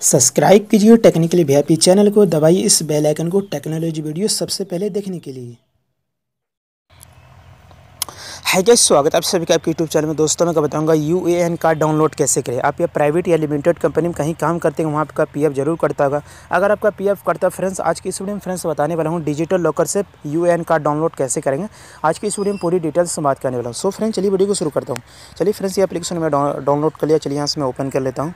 Subscribe कीजिए technically VIP channel को दबाइए इस बेल आइकन को टेक्नोलॉजी वीडियो सबसे पहले देखने के लिए। हाय गाइस, स्वागत आप सभी का आपके यूट्यूब चैनल में। दोस्तों, मैं बताऊँगा यूएएन कार्ड डाउनलोड कैसे करें। आप ये प्राइवेट या लिमिटेड कंपनी में कहीं काम करते हैं, वहाँ आपका पीएफ ज़रूर करता होगा। अगर आपका पीएफ करता है, फ्रेंड्स, आज की इस वीडियो में फ्रेंड्स बताने वाला हूँ डिजिटल लॉकर से यूएएन कार्ड डाउनलोड कैसे करेंगे। आज की इस वीडियो में पूरी डिटेल्स से बात करने वाला हूँ। सो, फ्रेंड्स, चलिए वीडियो को शुरू करता हूँ। चलिए, फ्रेंड्स, ये एप्लीकेशन में डाउनलोड कर लिया। चलिए, यहाँ से मैं ओपन कर लेता हूँ।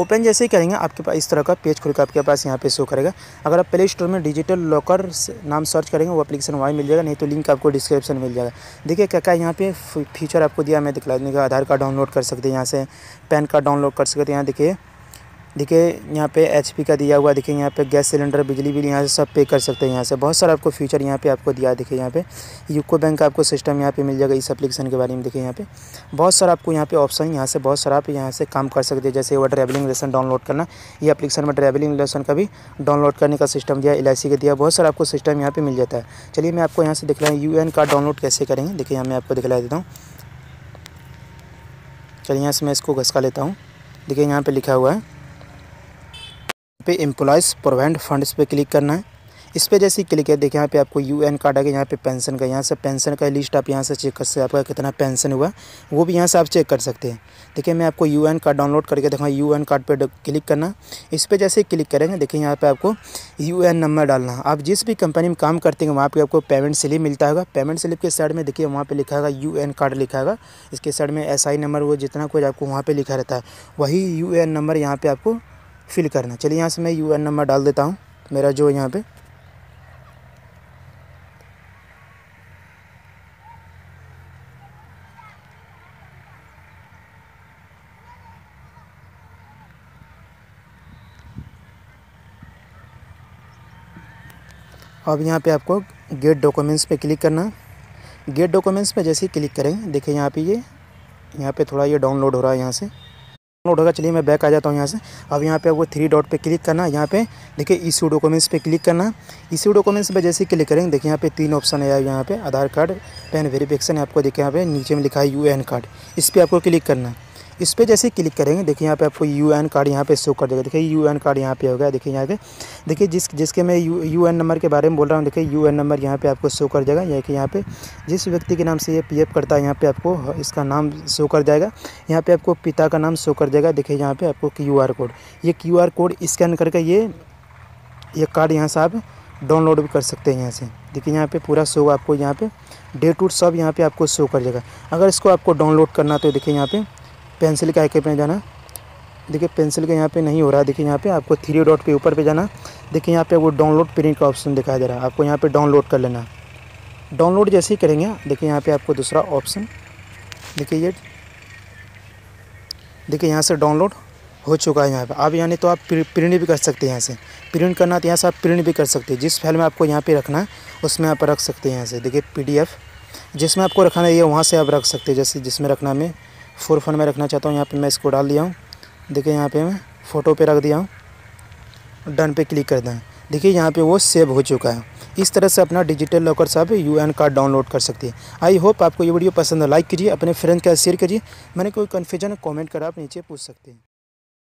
ओपन जैसे ही करेंगे, आपके पास इस तरह का पेज खुलकर आपके पास यहाँ पे शो करेगा। अगर आप प्ले स्टोर में डिजिटल लॉकर नाम सर्च करेंगे, वो अपलीकेशन वहाँ मिल जाएगा, नहीं तो लिंक आपको डिस्क्रिप्शन मिल जाएगा। देखिए क्या क्या यहाँ पे फीचर आपको दिया, मैं दिखला का आधार कार्ड डाउनलोड कर सकते हैं यहाँ से, पैन कार्ड डाउनलोड कर सकते हैं यहाँ, देखिए। देखिए, यहाँ पे एचपी का दिया हुआ, देखिए, यहाँ पे गैस सिलेंडर, बिजली बिल यहाँ से सब पे कर सकते हैं यहाँ से। बहुत सारा आपको फीचर यहाँ पे आपको दिया, देखिए, यहाँ पे। यूको बैंक का आपको सिस्टम यहाँ पे मिल जाएगा इस एप्लीकेशन के बारे में, देखिए, यहाँ पे। बहुत सारा आपको यहाँ पे ऑप्शन यहाँ से बहुत सारा आप यहाँ से काम कर सकते हैं। जैसे वो ट्रैवलिंग लेसन डाउनलोड करना, ये एप्लीकेशन में ट्रैवलिंग लेसन का भी डाउनलोड करने का सिस्टम दिया एल का दिया, बहुत सारा आपको सिस्टम यहाँ पर मिल जाता है। चलिए, मैं आपको यहाँ से दिख रहा हूँ यू कार्ड डाउनलोड कैसे करेंगे? देखिए, यहाँ मैं आपको दिखला देता हूँ। चलिए, यहाँ से मैं इसको घसका लेता हूँ। देखिए, यहाँ पर लिखा हुआ है। पे एम्प्लॉयज़ प्रोवेंट फंड्स पे क्लिक करना है। इस पर जैसे ही क्लिक है देखिए यहाँ पे आपको यू एन कार्ड आएगा यहाँ पे पेंशन का, यहाँ से पेंशन का लिस्ट आप यहाँ से चेक कर सकते हैं, आपका कितना पेंशन हुआ, वो भी यहाँ से आप चेक कर सकते हैं। देखिए मैं आपको यू एन कार्ड डाउनलोड करके देखा यू एन कार्ड पर क्लिक करना। इस पर जैसे ही क्लिक करेंगे, देखिए यहाँ पर आपको यू एन नंबर डालना। आप जिस भी कंपनी में काम करते हैं, वहाँ पर आपको पेमेंट स्लिप मिलता होगा। पेमेंट स्लिप के साइड में देखिए वहाँ पर लिखा है यू एन कार्ड लिखा है इसके साइड में एस आई नंबर वो जितना कुछ आपको वहाँ पर लिखा रहता है। वही यू एन नंबर यहाँ पर आपको फिल करना। है चलिए यहाँ से मैं यू एन नंबर डाल देता हूँ, मेरा जो यहाँ पे। अब यहाँ पे आपको गेट डॉक्यूमेंट्स पे क्लिक करना। गेट डॉक्यूमेंट्स पे जैसे ही क्लिक करेंगे देखिए यहाँ पे ये, यहाँ पे थोड़ा ये डाउनलोड हो रहा है यहाँ से। डाउनलोड होगा, चलिए मैं बैक आ जाता हूँ यहाँ से। अब यहाँ पे आपको थ्री डॉट पे क्लिक करना, यहाँ पे देखिए इशू डॉक्यूमेंट्स पे क्लिक करना। इशू डॉक्यूमेंट्स पे जैसे क्लिक करेंगे, देखिए यहाँ पे तीन ऑप्शन है यहाँ पे, आधार कार्ड पेन वेरिफिकेशन आपको, देखिए यहाँ पे नीचे में लिखा है यूएन कार्ड इस पर आपको क्लिक करना। इस पर जैसे क्लिक करेंगे देखिए यहाँ पे आपको यू एन कार्ड यहाँ पे शो कर देगा देखिए यू एन कार्ड यहाँ पे होगा देखिए यहाँ पे देखिए जिस जिसके मैं यू यू एन नंबर के बारे में बोल रहा हूँ देखिए यू एन नंबर यहाँ पे आपको शो कर जाएगा यह कि यहाँ पे जिस व्यक्ति के नाम से ये पी एफ़ करता है यहाँ पे आपको इसका नाम शो कर जाएगा यहाँ पे आपको पिता का नाम शो कर जाएगा देखिए यहाँ पे आपको क्यू आर कोड ये क्यू आर कोड स्कैन करके ये ये कार्ड यहाँ से आप डाउनलोड भी कर सकते हैं यहाँ से देखिए यहाँ पे पूरा शो आपको यहाँ पे डेट उट सब यहाँ पे आपको शो कर जाएगा अगर इसको आपको डाउनलोड करना तो देखिए यहाँ पे पेंसिल के आइकन पे जाना। देखिए, पेंसिल के यहाँ पे नहीं हो रहा। है देखिए, यहाँ पे आपको थ्री डॉट पे ऊपर पे जाना। देखिए, यहाँ पे वो डाउनलोड प्रिंट का ऑप्शन दिखाया जा रहा है। आपको यहाँ पे डाउनलोड कर लेना। डाउनलोड जैसे ही करेंगे, देखिए, यहाँ पे आपको दूसरा ऑप्शन देखिए, ये देखिए, यहाँ से डाउनलोड हो चुका है यहाँ पे। आप यानी तो आप प्रिंट भी कर सकते हैं यहाँ से। प्रिंट करना तो यहाँ से आप प्रिंट भी कर सकते हैं। जिस फ़ाइल में आपको यहाँ पे रखना है, उसमें आप रख सकते हैं यहाँ से। देखिए पीडीएफ जिसमें आपको रखना है, ये वहाँ से आप रख सकते हैं। जैसे जिसमें रखना मैं फोर फन में रखना चाहता हूँ। यहाँ पे मैं इसको डाल दिया हूँ। देखिए यहाँ पे मैं फ़ोटो पे रख दिया हूँ। डन पे क्लिक कर दें। देखिए यहाँ पे वो सेव हो चुका है। इस तरह से अपना डिजिटल लॉकर से आप यू एन कार्ड डाउनलोड कर सकते हैं। आई होप आपको ये वीडियो पसंद है। लाइक कीजिए, अपने फ्रेंड का शेयर करिए मैंने कोई कन्फ्यूज़न कॉमेंट कर, आप नीचे पूछ सकते हैं।